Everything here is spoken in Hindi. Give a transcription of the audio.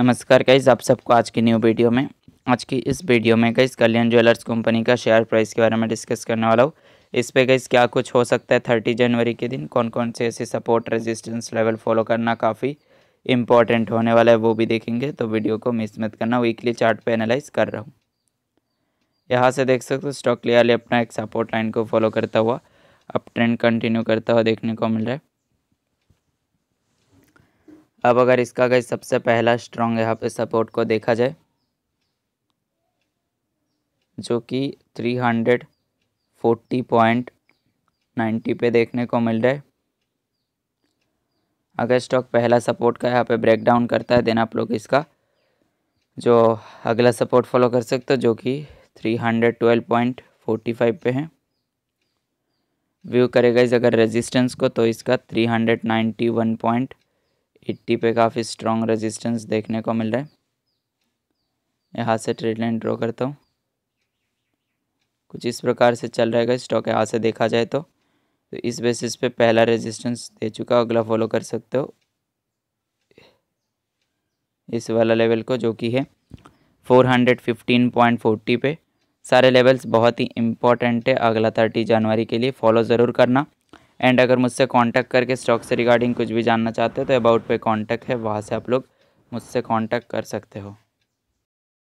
नमस्कार गाइज़ आप सबको आज की न्यू वीडियो में, आज की इस वीडियो में गाइज़ कल्याण ज्वेलर्स कंपनी का शेयर प्राइस के बारे में डिस्कस करने वाला हूँ। इस पे गाइज़ क्या कुछ हो सकता है? थर्टी जनवरी के दिन कौन कौन से ऐसे सपोर्ट रेजिस्टेंस लेवल फॉलो करना काफ़ी इंपॉर्टेंट होने वाला है, वो भी देखेंगे। तो वीडियो को मिस मत करना वीकली चार्ट एनालाइज कर रहा हूँ। यहाँ से देख सकते हो स्टॉक क्लियरली अपना एक सपोर्ट लाइन को फॉलो करता हुआ अब ट्रेंड कंटिन्यू करता हुआ देखने को मिल रहा है। अब अगर इसका गई सबसे पहला स्ट्रॉन्ग यहाँ पे सपोर्ट को देखा जाए, जो कि three hundred forty point ninety पे देखने को मिल रहा है। अगर स्टॉक पहला सपोर्ट का यहाँ पे ब्रेक डाउन करता है, देन आप लोग इसका जो अगला सपोर्ट फॉलो कर सकते हो, जो कि three hundred twelve point forty five पे है। व्यू करेगा इस अगर रेजिस्टेंस को तो इसका three hundred ninety one point eighty पे काफ़ी स्ट्रॉन्ग रेजिस्टेंस देखने को मिल रहा है। यहाँ से ट्रेड लाइन ड्रॉ करता हूँ। कुछ इस प्रकार से चल रहेगा स्टॉक यहाँ से देखा जाए तो। तो इस बेसिस पे पहला रेजिस्टेंस दे चुका अगला फॉलो कर सकते हो। इस वाला लेवल को जो कि है four hundred fifteen point forty पे। सारे लेवल्स बहुत ही इंपॉर्टेंट है, अगला थर्टी जनवरी के लिए। फॉलो ज़रूर करना। एंड अगर मुझसे कांटेक्ट करके स्टॉक से रिगार्डिंग कुछ भी जानना चाहते हो तो अबाउट पे कांटेक्ट है, वहाँ से आप लोग मुझसे कांटेक्ट कर सकते हो।